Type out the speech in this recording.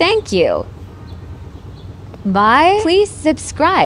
Thank you. Bye. Please subscribe.